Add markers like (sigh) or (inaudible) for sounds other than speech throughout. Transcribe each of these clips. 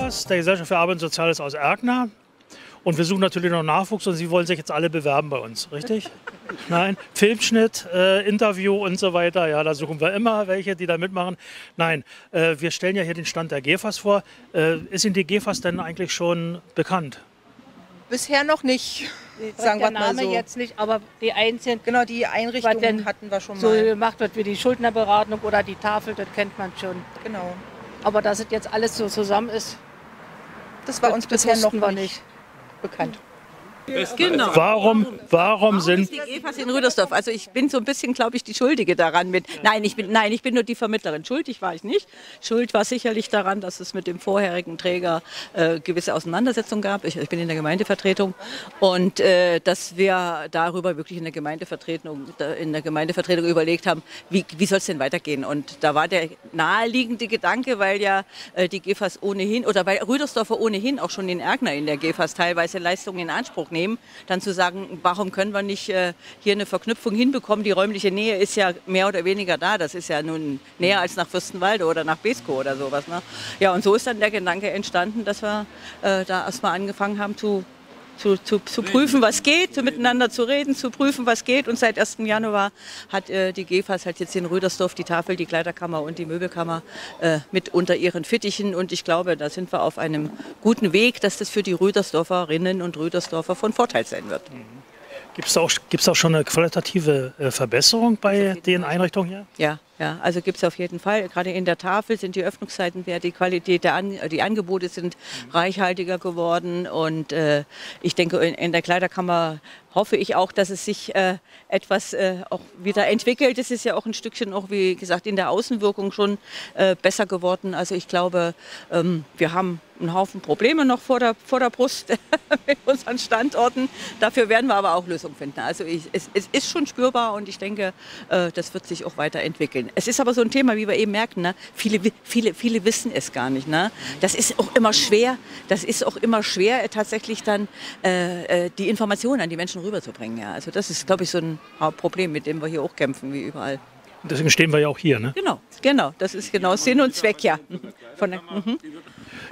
GEFAS, der Gesellschaft für Arbeit und Soziales aus Erkner. Und wir suchen natürlich noch Nachwuchs und Sie wollen sich jetzt alle bewerben bei uns, richtig? (laughs) Nein, Filmschnitt, äh, Interview und so weiter. Ja, da suchen wir immer welche, die da mitmachen. Nein, äh, wir stellen ja hier den Stand der GEFAS vor. Äh, ist Ihnen die GEFAS denn eigentlich schon bekannt? Bisher noch nicht, sagen der wir mal Name so. jetzt nicht, aber die einzelnen Genau, die Einrichtungen denn hatten wir schon so mal. gemacht wird wie die Schuldnerberatung oder die Tafel, das kennt man schon. Genau. Aber dass es jetzt alles so zusammen ist, Das war uns das bisher noch nicht bekannt. Genau. Warum, warum sind Die GEFAS in Rüdersdorf. Also ich bin so ein bisschen, glaube ich, die Schuldige daran mit. Nein, ich bin, nein, ich bin nur die Vermittlerin. Schuldig war ich nicht. Schuld war sicherlich daran, dass es mit dem vorherigen Träger äh, gewisse Auseinandersetzungen gab. Ich, ich bin in der Gemeindevertretung und äh, dass wir darüber wirklich in der Gemeindevertretung, in der Gemeindevertretung überlegt haben, wie, wie soll es denn weitergehen? Und da war der naheliegende Gedanke, weil ja äh, die GEFAS ohnehin oder weil Rüdersdorfer ohnehin auch schon den Ergner in der GEFAS teilweise Leistungen in Anspruch nehmen, dann zu sagen, warum können wir nicht äh, hier eine Verknüpfung hinbekommen? Die räumliche Nähe ist ja mehr oder weniger da. Das ist ja nun näher als nach Fürstenwalde oder nach Besko oder sowas. Ne? Ja, und so ist dann der Gedanke entstanden, dass wir äh, da erstmal angefangen haben zu zu, zu, zu prüfen, was geht, zu miteinander zu reden, zu prüfen, was geht. Und seit 1. Januar hat äh, die GEFAS halt jetzt in Rödersdorf die Tafel, die Kleiderkammer und die Möbelkammer äh, mit unter ihren Fittichen. Und ich glaube, da sind wir auf einem guten Weg, dass das für die Rödersdorferinnen und Rödersdorfer von Vorteil sein wird. Gibt es auch, gibt's auch schon eine qualitative äh, Verbesserung bei den Einrichtungen hier? Ja, ja, also gibt es auf jeden Fall. Gerade in der Tafel sind die Öffnungszeiten wert, die Qualität der An die Angebote sind reichhaltiger geworden und äh, ich denke in, in der Kleiderkammer hoffe ich auch, dass es sich äh, etwas äh, auch wieder entwickelt. Es ist ja auch ein Stückchen auch wie gesagt in der Außenwirkung schon äh, besser geworden. Also ich glaube, ähm, wir haben einen Haufen Probleme noch vor der, vor der Brust (laughs) mit unseren Standorten. Dafür werden wir aber auch Lösungen finden. Also ich, es, es ist schon spürbar und ich denke, äh, das wird sich auch weiterentwickeln. Es ist aber so ein Thema, wie wir eben merken, ne? viele, viele, viele wissen es gar nicht. Ne? Das ist auch immer schwer, das ist auch immer schwer, äh, tatsächlich dann äh, die Informationen an die Menschen rüberzubringen. Ja? Also das ist, glaube ich, so ein Hauptproblem, mit dem wir hier auch kämpfen, wie überall. Und Deswegen stehen wir ja auch hier. Ne? Genau, genau, das ist genau Sinn und Zweck, ja. (laughs) Von der, mhm.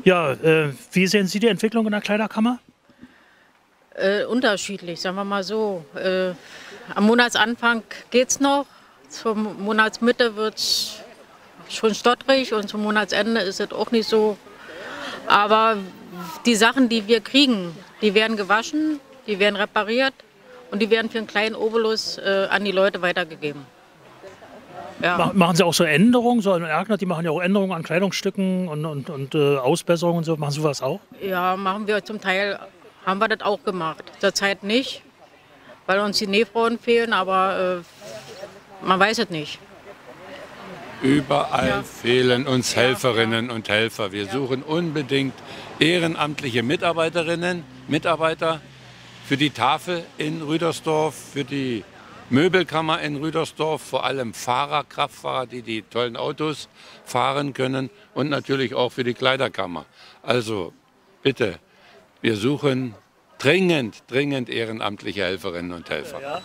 Ja, äh, wie sehen Sie die Entwicklung in der Kleiderkammer? äh, unterschiedlich, sagen wir mal so. Äh, am Monatsanfang geht es noch, zum Monatsmitte wird es schon stottrig und zum Monatsende ist es auch nicht so. Aber die Sachen, die wir kriegen, die werden gewaschen, die werden repariert und die werden für einen kleinen Obolus äh, an die Leute weitergegeben. Ja. Mach- Machen Sie auch so Änderungen? So in Erkner, die machen ja auch Änderungen an Kleidungsstücken und, und, und äh, Ausbesserungen und so. Machen Sie was auch? Ja, machen wir zum Teil, haben wir das auch gemacht. Zurzeit nicht, weil uns die Nähfrauen fehlen, aber äh, man weiß es nicht. Überall Ja. fehlen uns Helferinnen und Helfer. Wir suchen unbedingt ehrenamtliche Mitarbeiterinnen, Mitarbeiter für die Tafel in Rüdersdorf, für die Möbelkammer in Rüdersdorf, vor allem Fahrer, Kraftfahrer, die die tollen Autos fahren können und natürlich auch für die Kleiderkammer. Also bitte, wir suchen dringend, dringend ehrenamtliche Helferinnen und Helfer.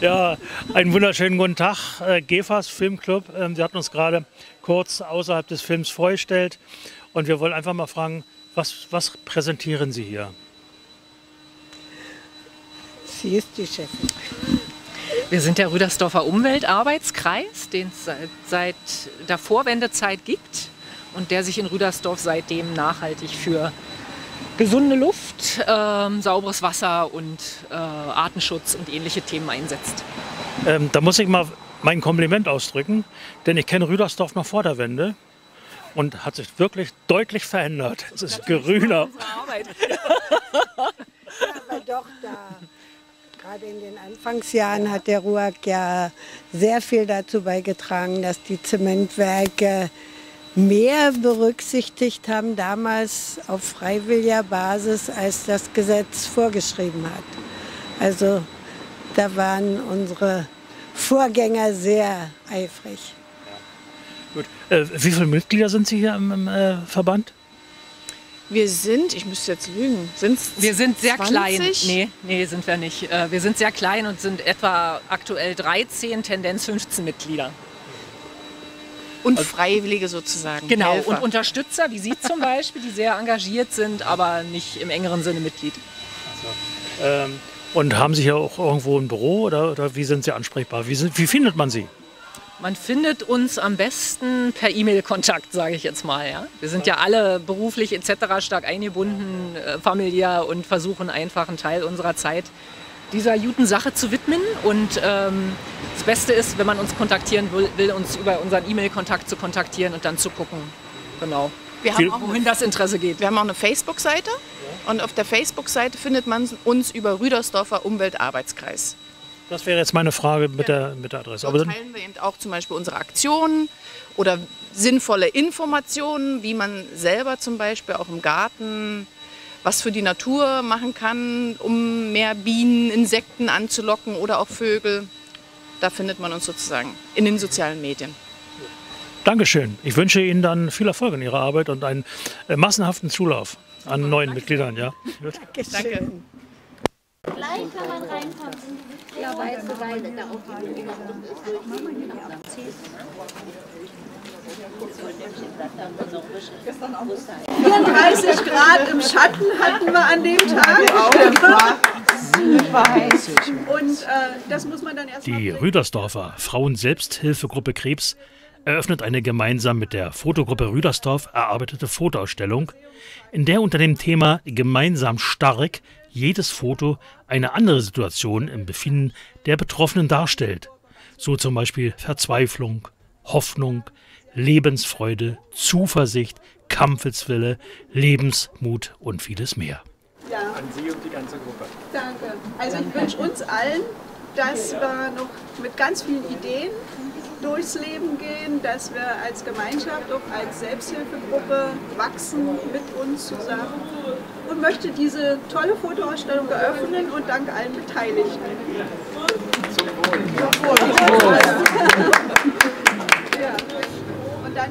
Ja, einen wunderschönen guten Tag, äh, GEFAS Filmclub. Ähm, Sie hatten uns gerade kurz außerhalb des Films vorgestellt und wir wollen einfach mal fragen, was, was präsentieren Sie hier? Sie ist die Chefin. Wir sind der Rüdersdorfer Umweltarbeitskreis, den es seit, seit der Vorwendezeit gibt und der sich in Rüdersdorf seitdem nachhaltig für gesunde Luft, ähm, sauberes Wasser und äh, Artenschutz und ähnliche Themen einsetzt. Ähm, da muss ich mal mein Kompliment ausdrücken, denn ich kenne Rüdersdorf noch vor der Wende und hat sich wirklich deutlich verändert. Es ist grüner. Aber doch, da, gerade in den Anfangsjahren hat der RUAG ja sehr viel dazu beigetragen, dass die Zementwerke mehr berücksichtigt haben damals auf freiwilliger Basis, als das Gesetz vorgeschrieben hat. Also da waren unsere Vorgänger sehr eifrig. Gut. Äh, wie viele Mitglieder sind Sie hier im, im äh, Verband? Wir sind, ich müsste jetzt lügen, sind's Wir sind sehr 20? klein. Nee, nee, sind wir nicht. Äh, Wir sind sehr klein und sind etwa aktuell 13, Tendenz 15 Mitglieder. Und Freiwillige sozusagen. Genau, Helfer. und Unterstützer, wie Sie zum (laughs) Beispiel, die sehr engagiert sind, aber nicht im engeren Sinne Mitglied. Ähm, und haben Sie hier auch irgendwo ein Büro oder, oder wie sind Sie ansprechbar? Wie, sind, wie findet man Sie? Man findet uns am besten per E-Mail-Kontakt, sage ich jetzt mal. Ja? Wir sind ja alle beruflich etc. stark eingebunden, äh, familiär und versuchen einfach einen Teil unserer Zeit dieser guten Sache zu widmen. Und ähm, das Beste ist, wenn man uns kontaktieren will, will uns über unseren E-Mail-Kontakt zu kontaktieren und dann zu gucken, genau, wir haben auch wohin das Interesse geht. Wir haben auch eine Facebook-Seite und auf der Facebook-Seite findet man uns über Rüdersdorfer Umweltarbeitskreis. Das wäre jetzt meine Frage mit, der, mit der Adresse. Aber dann, teilen wir eben auch zum Beispiel unsere Aktionen oder sinnvolle Informationen, wie man selber zum Beispiel auch im Garten was für die Natur machen kann, um mehr Bienen, Insekten anzulocken oder auch Vögel. Da findet man uns sozusagen in den sozialen Medien. Dankeschön. Ich wünsche Ihnen dann viel Erfolg in Ihrer Arbeit und einen äh, massenhaften Zulauf an neuen Mitgliedern. Ja. Gut. Danke. Gleich kann man reinkommen blau-weiße Weide, da auf die Bühne. 34 Grad im Schatten hatten wir an dem Tag. Und äh, das muss man dann erst Die Rüdersdorfer Frauen-Selbsthilfegruppe Krebs eröffnet eine gemeinsam mit der Fotogruppe Rüdersdorf erarbeitete Fotoausstellung, in der unter dem Thema Gemeinsam stark jedes Foto eine andere Situation im Befinden der Betroffenen darstellt. So zum Beispiel Verzweiflung, Hoffnung, Lebensfreude, Zuversicht, Kampfeswille, Lebensmut und vieles mehr. Ja. An Sie und die ganze Gruppe. Danke. Also ich wünsche uns allen, dass wir noch mit ganz vielen Ideen durchs Leben gehen, dass wir als Gemeinschaft, auch als Selbsthilfegruppe wachsen mit uns zusammen und möchte diese tolle Fotoausstellung eröffnen und danke allen Beteiligten. Zum Wohl. Zum Wohl. (laughs) ja. Und dann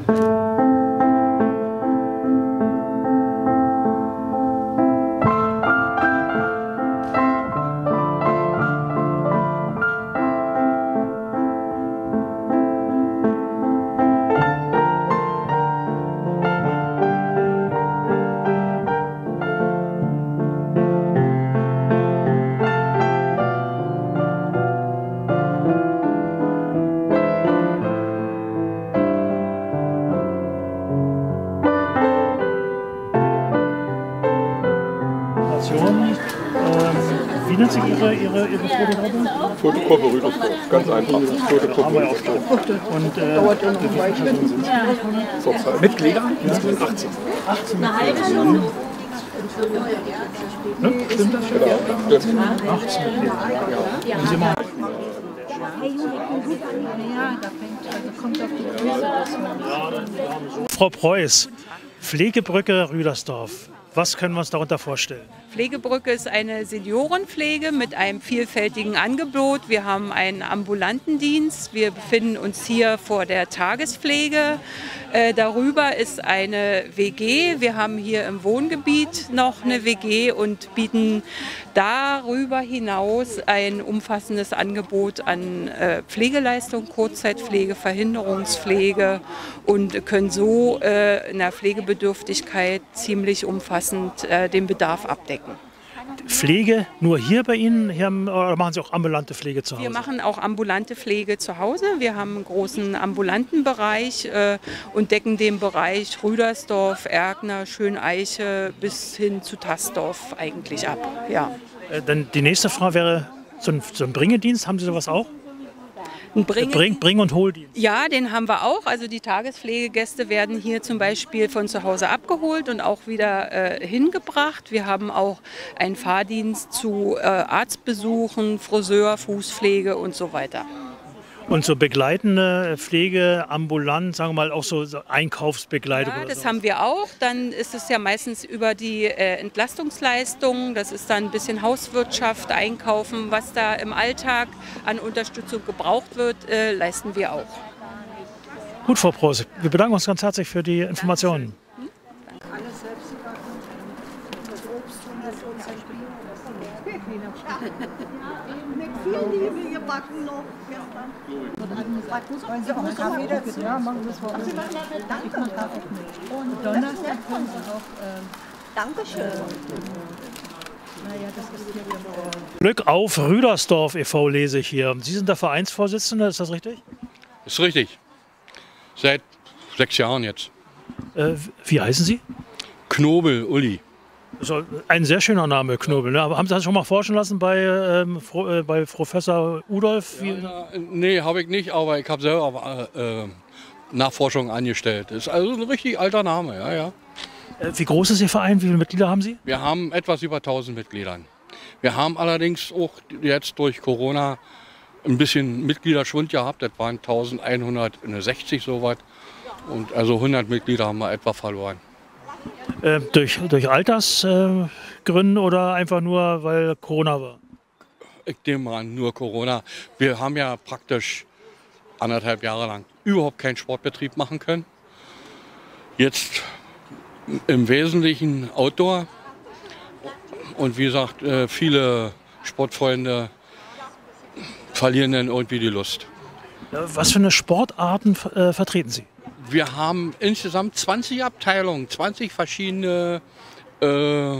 Ihre, Ihre, Fotogruppe? Fotogruppe Rüdersdorf, ganz einfach. Fotogruppe Rüdersdorf. Und äh, wie viele Personen sind Sie? Zurzeit. Mitglieder? Insgesamt 18. 18 Mitglieder. Ne? Stimmt das? Genau. 18 Mitglieder. Und Sie machen Frau Preuß, Pflegebrücke Rüdersdorf. Was können wir uns darunter vorstellen? Pflegebrücke ist eine Seniorenpflege mit einem vielfältigen Angebot. Wir haben einen ambulanten Dienst. Wir befinden uns hier vor der Tagespflege. Äh, darüber ist eine WG. Wir haben hier im Wohngebiet noch eine WG und bieten darüber hinaus ein umfassendes Angebot an äh, Pflegeleistung, Kurzzeitpflege, Verhinderungspflege und können so äh, in der Pflegebedürftigkeit ziemlich umfassend äh, den Bedarf abdecken. Pflege nur hier bei Ihnen hier, oder machen Sie auch ambulante Pflege zu Hause? Wir machen auch ambulante Pflege zu Hause. Wir haben einen großen ambulanten Bereich äh, und decken den Bereich Rüdersdorf, Erkner, Schöneiche bis hin zu Tassdorf eigentlich ab. Ja. Äh, dann die nächste Frage wäre, so ein, so ein Bringedienst, haben Sie sowas auch? Ein Bringe- Bring, Bring- und Holdienst. Ja, den haben wir auch. Also die Tagespflegegäste werden hier zum Beispiel von zu Hause abgeholt und auch wieder äh, hingebracht. Wir haben auch einen Fahrdienst zu äh, Arztbesuchen, Friseur, Fußpflege und so weiter. Und so begleitende Pflege, ambulant, sagen wir mal auch so, Einkaufsbegleitung Ja, das so. haben wir auch. Dann ist es ja meistens über die äh, Entlastungsleistung. Das ist dann ein bisschen Hauswirtschaft, Einkaufen, was da im Alltag an Unterstützung gebraucht wird, äh, leisten wir auch. Gut, Frau Preuß, wir bedanken uns ganz herzlich für die Informationen. Alles selbst. Das Obst tun das uns (laughs) Mit viel Liebe gebacken noch gestern. Donnerstag kommen Sie auch. Dankeschön. Glück auf Rüdersdorf e.V. lese ich hier. Sie sind der Vereinsvorsitzende, ist das richtig? Ist richtig. Seit sechs Jahren jetzt. Äh, wie heißen Sie? Knobel, Uli. Ein sehr schöner Name, Knobel. Ne? Aber haben Sie das schon mal forschen lassen bei, ähm, äh, bei Professor Udolf? Wie, Nee, habe ich nicht, aber ich habe selber äh, Nachforschungen angestellt. Ist also ein richtig alter Name, ja, ja. äh, wie groß ist Ihr Verein? Wie viele Mitglieder haben Sie? Wir haben etwas über 1000 Mitgliedern. Wir haben allerdings auch jetzt durch Corona ein bisschen Mitgliederschwund gehabt. Das waren 1160 soweit. Und also 100 Mitglieder haben wir etwa verloren. Äh, durch, durch Altersgründe äh, oder einfach nur, weil Corona war? Ich nehme an, nur Corona. Wir haben ja praktisch anderthalb Jahre lang überhaupt keinen Sportbetrieb machen können. Jetzt im Wesentlichen Outdoor. Und wie gesagt, äh, viele Sportfreunde verlieren dann irgendwie die Lust. Äh, Was für eine Sportarten äh, vertreten Sie? Wir haben insgesamt 20 Abteilungen, 20 verschiedene, äh,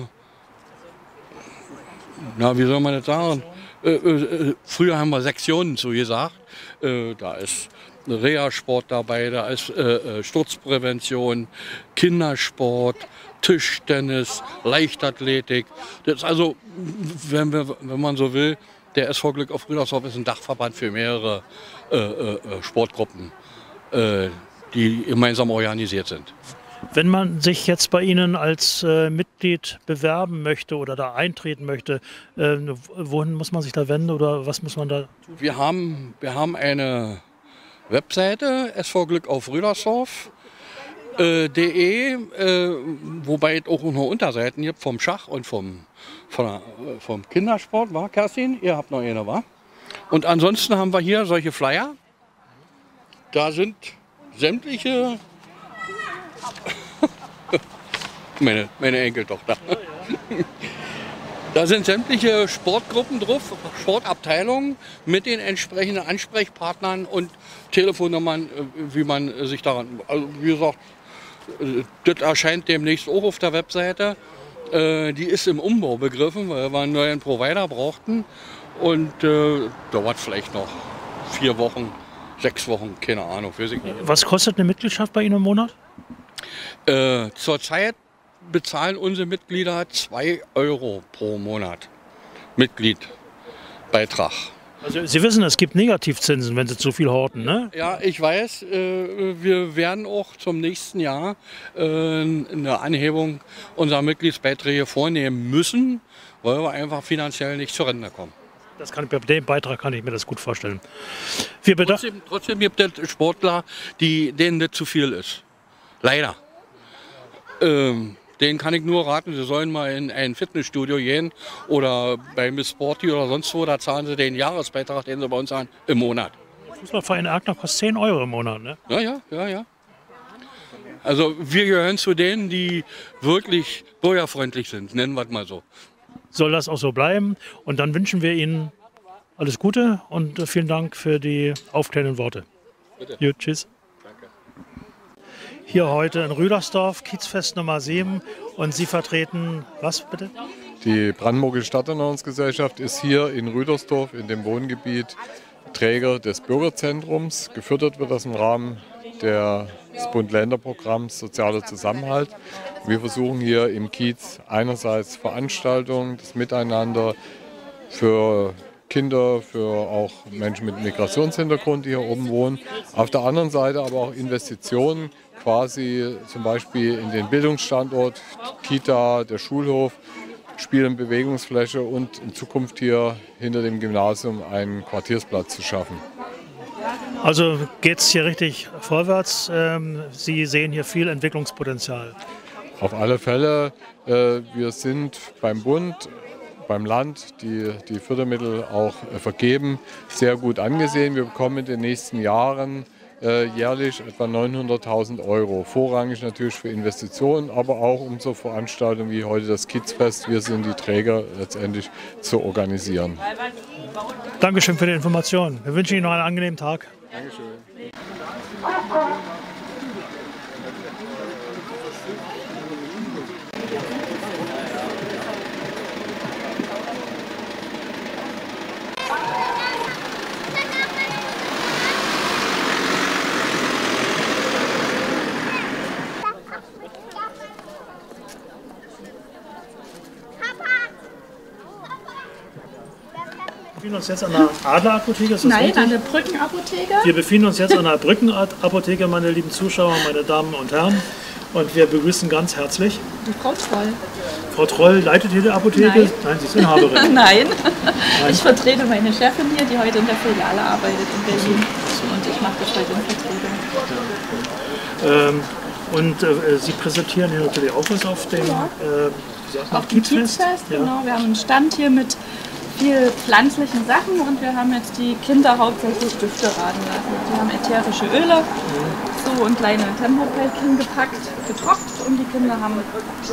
na, wie soll man das sagen? Äh, äh, früher haben wir Sektionen so gesagt. Äh, da ist Reha-Sport dabei, da ist äh, äh, Sturzprävention, Kindersport, Tischtennis, Leichtathletik. Das ist also, wenn, wir, wenn man so will, der SV Glück auf Rüdersdorf ist ein Dachverband für mehrere äh, äh, äh, Sportgruppen, äh, die gemeinsam organisiert sind. Wenn man sich jetzt bei Ihnen als äh, Mitglied bewerben möchte oder da eintreten möchte, äh, wohin muss man sich da wenden oder was muss man da tun? Wir haben, wir haben eine Webseite, SV Glück auf Rüdersdorf. Äh, de, äh, wobei es auch noch Unterseiten gibt vom Schach und vom, von, äh, vom Kindersport, war Kerstin? Ihr habt noch eine, war? Und ansonsten haben wir hier solche Flyer. Da sind sämtliche, (laughs) meine, meine Enkeltochter. (laughs) Da sind sämtliche Sportgruppen drauf, Sportabteilungen mit den entsprechenden Ansprechpartnern und Telefonnummern, äh, wie man sich daran. Also wie gesagt, äh, das erscheint demnächst auch auf der Webseite. Äh, Die ist im Umbau begriffen, weil wir einen neuen Provider brauchten. Und äh, dauert vielleicht noch vier Wochen, sechs Wochen, keine Ahnung, weiß ich nicht. Was kostet eine Mitgliedschaft bei Ihnen im Monat? Äh, zurzeit bezahlen unsere Mitglieder 2 Euro pro Monat. Mitgliedbeitrag. Also Sie wissen, es gibt Negativzinsen, wenn Sie zu viel horten, ne? Ja, ich weiß, äh, wir werden auch zum nächsten Jahr äh, eine Anhebung unserer Mitgliedsbeiträge vornehmen müssen, weil wir einfach finanziell nicht zur Rente kommen. Das kann, bei dem Beitrag kann ich mir das gut vorstellen. Wir Trotzdem, trotzdem gibt es Sportler, die, denen das zu viel ist. Leider. Ähm, denen kann ich nur raten, sie sollen mal in ein Fitnessstudio gehen oder bei Miss Sporty oder sonst wo, da zahlen sie den Jahresbeitrag, den sie bei uns zahlen, im Monat. Fußballverein Erkner kostet 10 Euro im Monat, ne? Ja, ja, ja, ja. Also wir gehören zu denen, die wirklich bürgerfreundlich sind, nennen wir es mal so. Soll das auch so bleiben? Und dann wünschen wir Ihnen alles Gute und äh, vielen Dank für die aufklärenden Worte. Bitte. Gut, tschüss. Hier heute in Rüdersdorf, Kiezfest Nummer 7. Und Sie vertreten, was bitte? Die Brandenburgische Stadterneuerungsgesellschaft ist hier in Rüdersdorf in dem Wohngebiet Träger des Bürgerzentrums. Gefördert wird das im Rahmen des Bund-Länder-Programms Sozialer Zusammenhalt. Wir versuchen hier im Kiez einerseits Veranstaltungen, das Miteinander für Kinder, für auch Menschen mit Migrationshintergrund, die hier oben wohnen. Auf der anderen Seite aber auch Investitionen, quasi zum Beispiel in den Bildungsstandort, Kita, der Schulhof, Spiel- und Bewegungsfläche und in Zukunft hier hinter dem Gymnasium einen Quartiersplatz zu schaffen. Also geht es hier richtig vorwärts. Ähm, Sie sehen hier viel Entwicklungspotenzial. Auf alle Fälle, äh, wir sind beim Bund, beim Land, die die Fördermittel auch äh, vergeben, sehr gut angesehen. Wir bekommen in den nächsten Jahren äh, jährlich etwa 900.000 Euro. Vorrangig natürlich für Investitionen, aber auch um so Veranstaltungen wie heute das Kidsfest, wir sind die Träger letztendlich zu organisieren. Dankeschön für die Information. Wir wünschen Ihnen noch einen angenehmen Tag. Dankeschön. Wir befinden uns jetzt an der Adlerapotheke, Nein, richtig? an der Brückenapotheke. Wir befinden uns jetzt an der Brückenapotheke, meine lieben Zuschauer, meine Damen und Herren. Und wir begrüßen ganz herzlich Frau Troll. Frau Troll, leitet hier die Apotheke? Nein. Sie ist Inhaberin. (laughs) Nein. Nein. Ich vertrete meine Chefin hier, die heute in der Filiale arbeitet in Berlin. Und ich mache das heute in Vertretung. Ähm, und äh, Sie präsentieren hier natürlich auch was auf dem Ja. äh, Auf dem Kiezfest. Kiezfest, Ja. genau. Wir haben einen Stand hier mit viel pflanzlichen Sachen und wir haben jetzt die Kinder hauptsächlich Düfte raten lassen. Die haben ätherische Öle so und kleine Tempopelchen gepackt, getrocknet und die Kinder haben,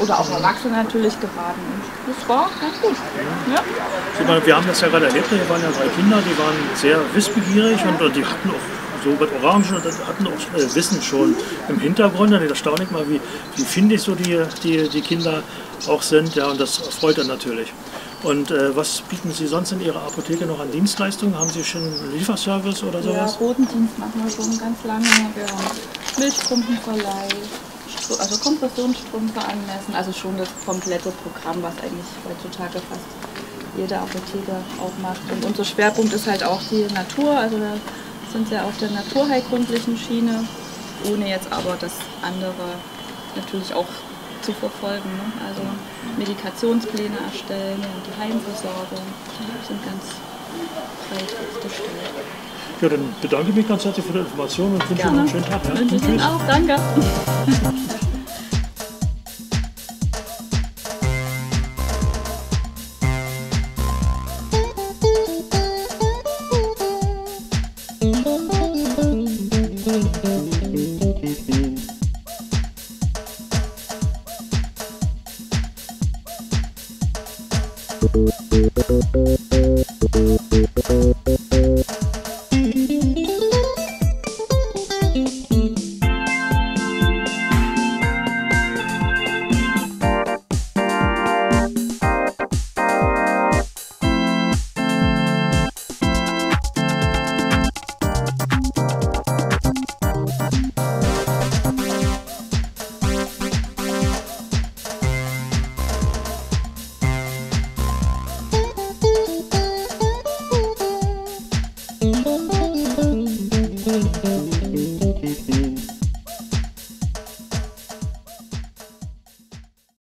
oder auch Erwachsene natürlich, geraten. Und das war ganz gut. Ja. Ich meine, wir haben das ja gerade erlebt, hier waren ja drei Kinder, die waren sehr wissbegierig und, die hatten auch so mit Orangen und hatten auch äh, Wissen schon im Hintergrund. Und da staune ich mal, wie, wie findig so die, die, die Kinder auch sind. Ja, und das freut dann natürlich. Und äh, was bieten Sie sonst in Ihrer Apotheke noch an Dienstleistungen? Haben Sie schon einen Lieferservice oder Ja, sowas? Bodendienst machen wir schon ganz lange. Wir haben Milchpumpenverleih, also Kompressionsstrümpfe anmessen. Also schon das komplette Programm, was eigentlich heutzutage fast jede Apotheke auch macht. Und unser Schwerpunkt ist halt auch die Natur. Also da sind wir auf der naturheilkundlichen Schiene, ohne jetzt aber das andere natürlich auch zu verfolgen. Ne? Also Medikationspläne erstellen, ja, die Heimversorgung sind ganz breit aufgestellt. Ja, dann bedanke ich mich ganz herzlich für die Information und wünsche Ihnen einen schönen Tag. Ja? Wünsche ich Ihnen auch, danke. (laughs)